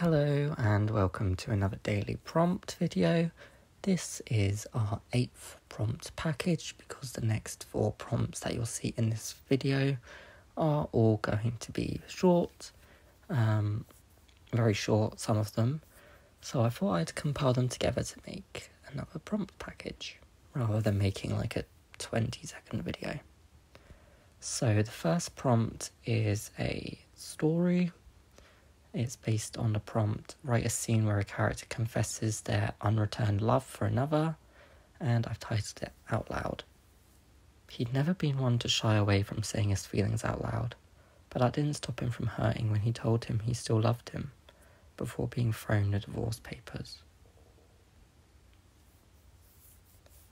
Hello and welcome to another daily prompt video. This is our eighth prompt package because the next four prompts that you'll see in this video are all going to be short, um, very short, some of them. So I thought I'd compile them together to make another prompt package rather than making like a 20 second video. So the first prompt is a story it's based on the prompt write a scene where a character confesses their unreturned love for another, and I've titled it Out Loud. He'd never been one to shy away from saying his feelings out loud, but that didn't stop him from hurting when he told him he still loved him before being thrown the divorce papers.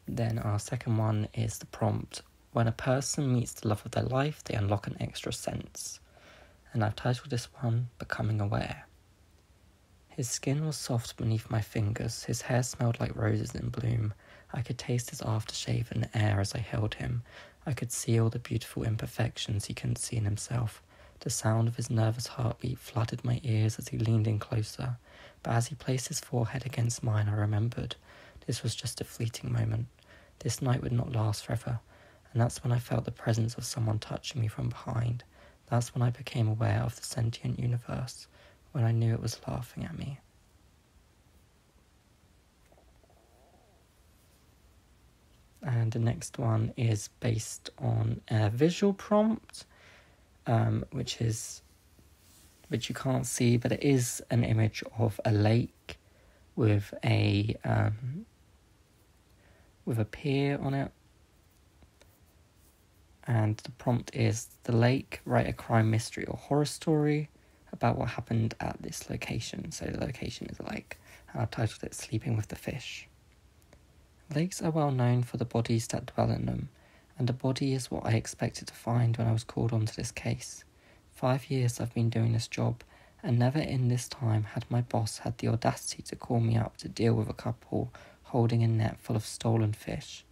Then our second one is the prompt when a person meets the love of their life, they unlock an extra sense and I've titled this one Becoming Aware. His skin was soft beneath my fingers, his hair smelled like roses in bloom. I could taste his aftershave in the air as I held him. I could see all the beautiful imperfections he couldn't see in himself. The sound of his nervous heartbeat flooded my ears as he leaned in closer. But as he placed his forehead against mine, I remembered this was just a fleeting moment. This night would not last forever, and that's when I felt the presence of someone touching me from behind. That's when I became aware of the sentient universe, when I knew it was laughing at me. And the next one is based on a visual prompt, um, which is which you can't see, but it is an image of a lake with a um, with a pier on it and the prompt is The Lake, write a crime mystery or horror story about what happened at this location. So the location is a lake, and I've titled it Sleeping with the Fish. Lakes are well known for the bodies that dwell in them, and a body is what I expected to find when I was called onto this case. Five years I've been doing this job, and never in this time had my boss had the audacity to call me up to deal with a couple holding a net full of stolen fish.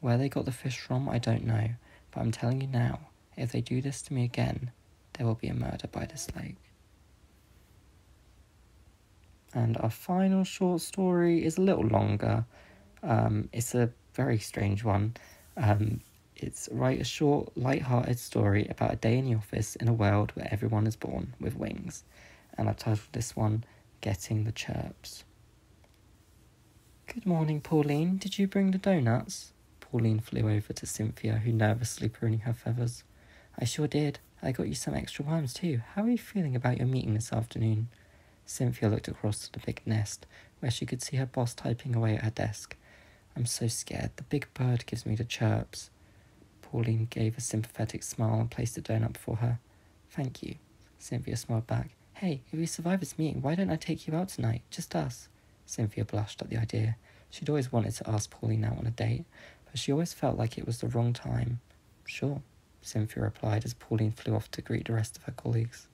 Where they got the fish from, I don't know, but I'm telling you now, if they do this to me again, there will be a murder by this lake. And our final short story is a little longer. Um, it's a very strange one. Um, it's write a short, light-hearted story about a day in the office in a world where everyone is born with wings. And I've titled this one Getting the Chirps. Good morning, Pauline. Did you bring the donuts? Pauline flew over to Cynthia, who nervously pruning her feathers. I sure did. I got you some extra worms too. How are you feeling about your meeting this afternoon? Cynthia looked across to the big nest, where she could see her boss typing away at her desk. I'm so scared. The big bird gives me the chirps. Pauline gave a sympathetic smile and placed a donut before her. Thank you. Cynthia smiled back. Hey, if we survive this meeting, why don't I take you out tonight? Just us. Cynthia blushed at the idea. She'd always wanted to ask Pauline out on a date, but she always felt like it was the wrong time. Sure, Cynthia replied as Pauline flew off to greet the rest of her colleagues.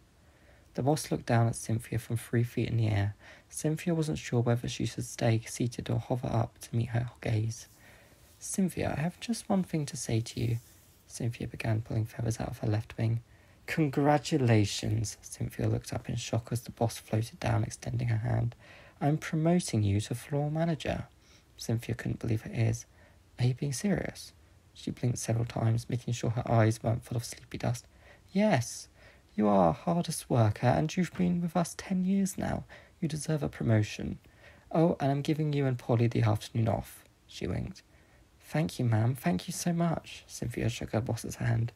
The boss looked down at Cynthia from three feet in the air. Cynthia wasn't sure whether she should stay seated or hover up to meet her gaze. Cynthia, I have just one thing to say to you. Cynthia began pulling feathers out of her left wing. Congratulations! Cynthia looked up in shock as the boss floated down, extending her hand. I'm promoting you to floor manager. Cynthia couldn't believe her ears. Are you being serious? She blinked several times, making sure her eyes weren't full of sleepy dust. Yes, you are our hardest worker, and you've been with us ten years now. You deserve a promotion. Oh, and I'm giving you and Polly the afternoon off. She winked. Thank you, ma'am. Thank you so much. Cynthia shook her boss's hand.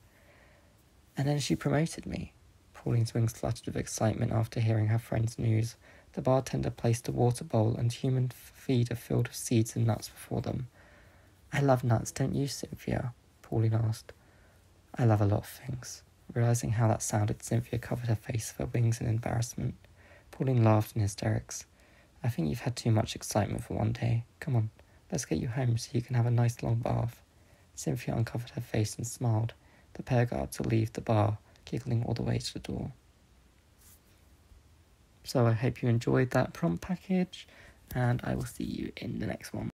And then she promoted me. Pauline's wings fluttered with excitement after hearing her friend's news. The bartender placed a water bowl and human feeder filled with seeds and nuts before them. I love nuts, don't you, Cynthia? Pauline asked. I love a lot of things. Realizing how that sounded, Cynthia covered her face with her wings in embarrassment. Pauline laughed in hysterics. I think you've had too much excitement for one day. Come on, let's get you home so you can have a nice long bath. Cynthia uncovered her face and smiled. The pair got up to leave the bar, giggling all the way to the door. So I hope you enjoyed that prompt package, and I will see you in the next one.